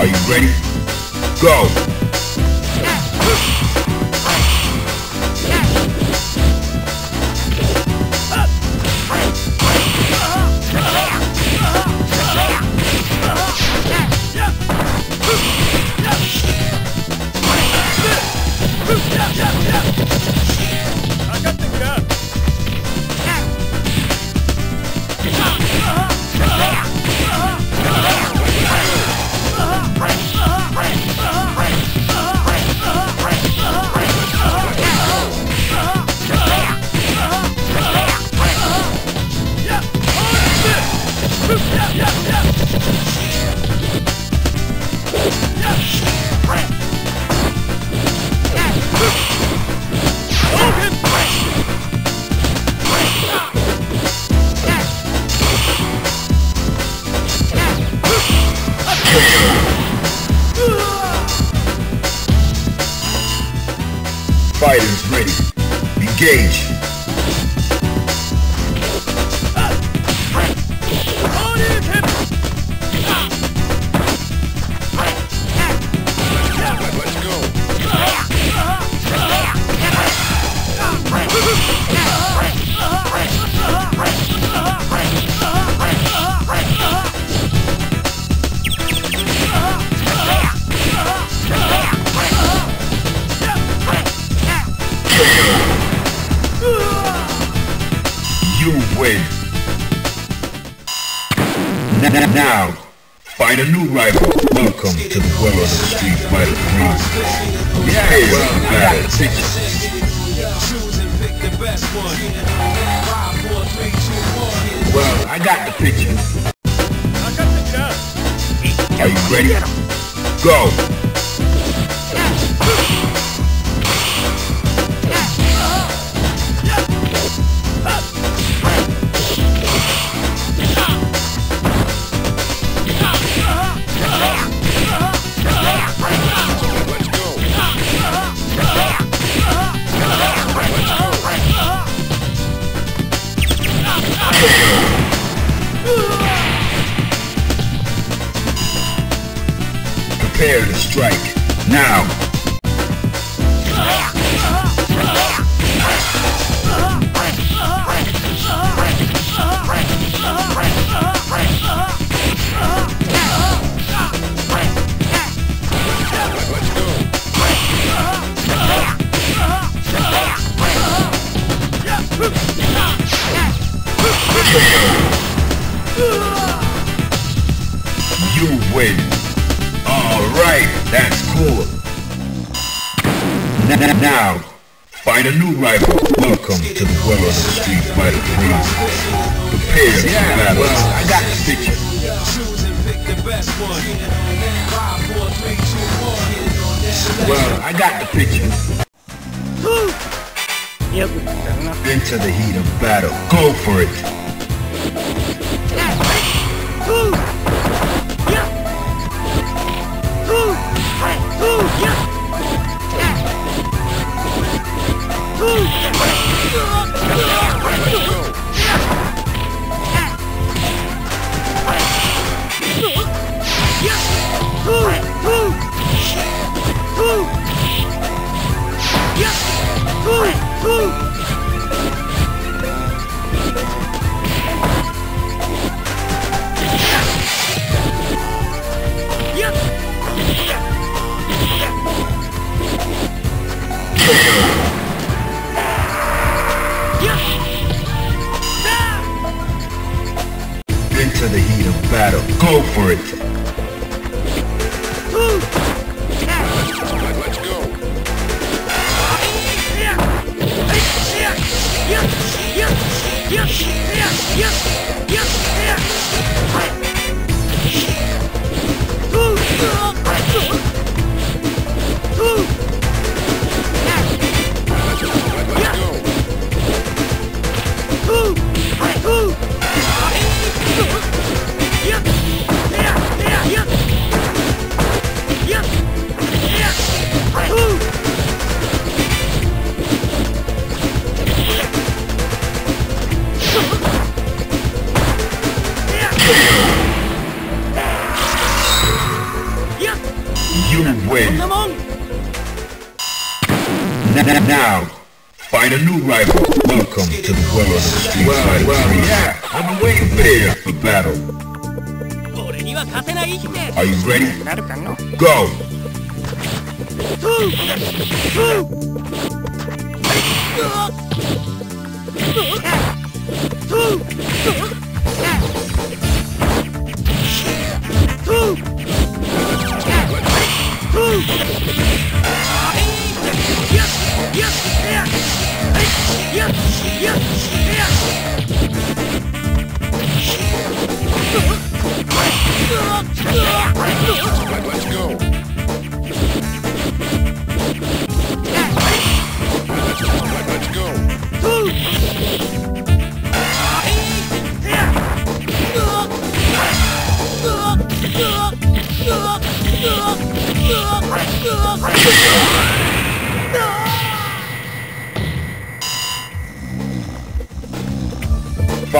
Are you ready? Go! New rival. Welcome to the world of the Street Fighter 3. Yeah, well, I got the picture. Well, I got the picture. I got the gun. Are you ready? Go! Prepare to strike. Now! You win. Alright, that's cool. N- n- now, find a new rival. Welcome to the world of the Street Fighter 3. Prepare for battle. Well, I got the picture. Well, I got the picture. Into the heat of battle. Go for it. Into Now, find a new rival. Welcome to the world of the street well, fight. Well, yeah, I'm been waiting there for battle. Are you ready? Go! Two! Yeah!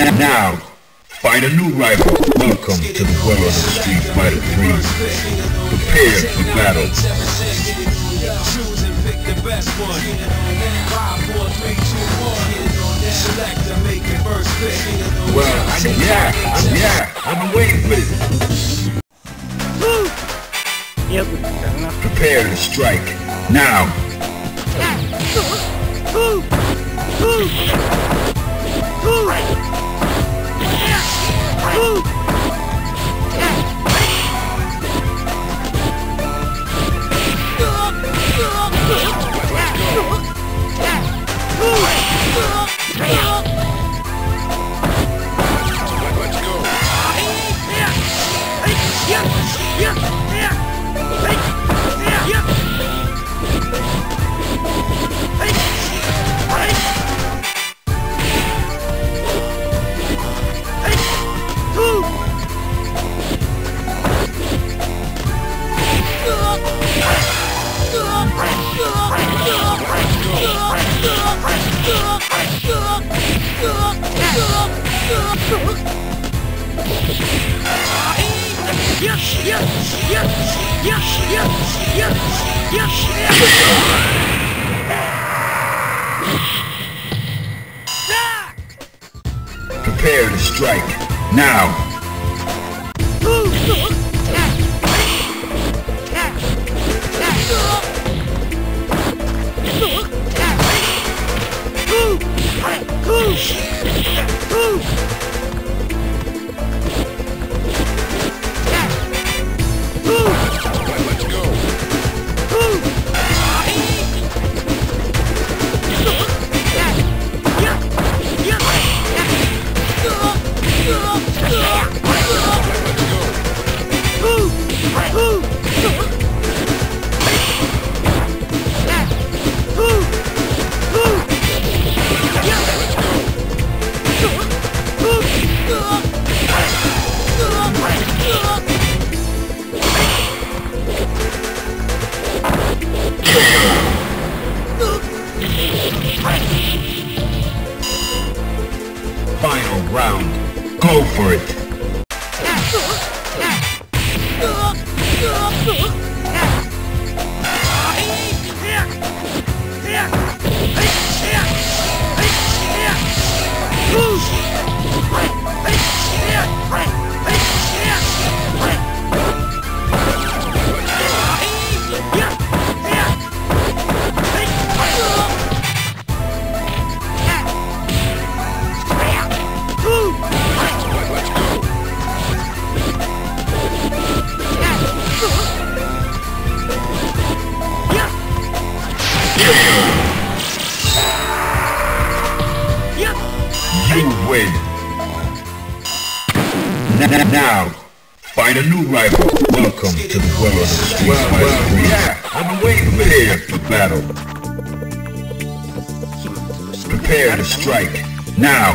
Now, find a new rival. Welcome to the world of Street Fighter 3. Prepare for battle. Well, I, yeah, I'm, yeah, I've been waiting for this. Prepare to strike. Now. Right to strike. Now, find a new rival. Welcome to the world of the Street Well, Fighter well, 3. yeah, I've been waiting Prepare for battle. Prepare to strike. Now,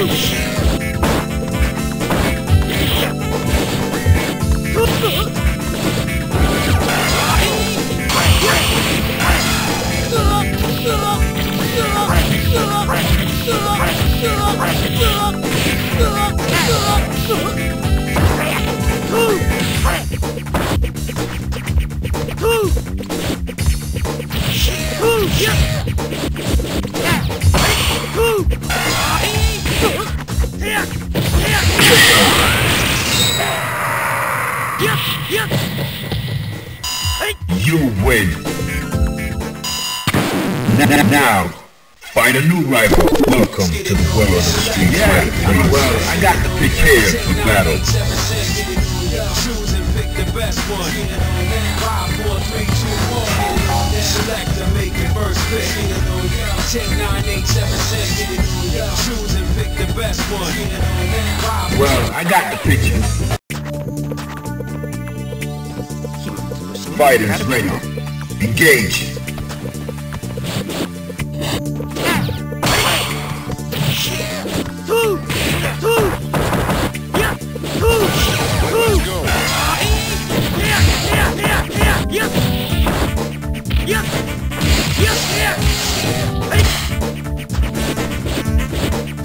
You find a new rival. Welcome to the world of the Street Fighter 3. Well, I got to prepare for battle. Choose and pick the best one. Five, four, three, two, one. Select and make your first pick. Ten, nine, eight, seven, six. Choose and pick the best one. Five, Well, I got the picture. Fighters ready. Engage.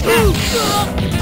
Oh!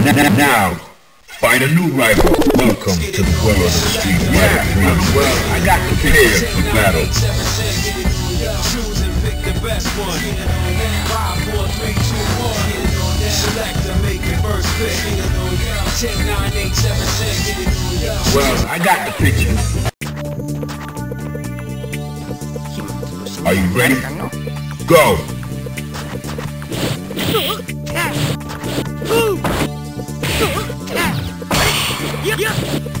Now, find a new rival. Welcome to the world of Street Fighter 3. Well, I got to prepare for battle. Choose and pick the best one. Five, four, three, two, one. Select and make your first pick. Well, I got the picture. Are you ready? Go. Woo!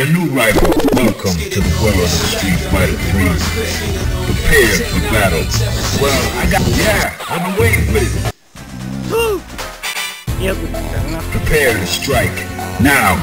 a new. Welcome to the world of the street fighter 3. Prepare for battle. Well, I got, yeah, I've waiting for this. Prepare to strike. Now.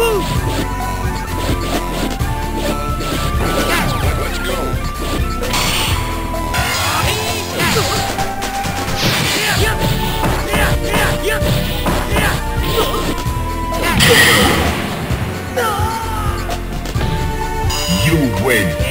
Woo! You win.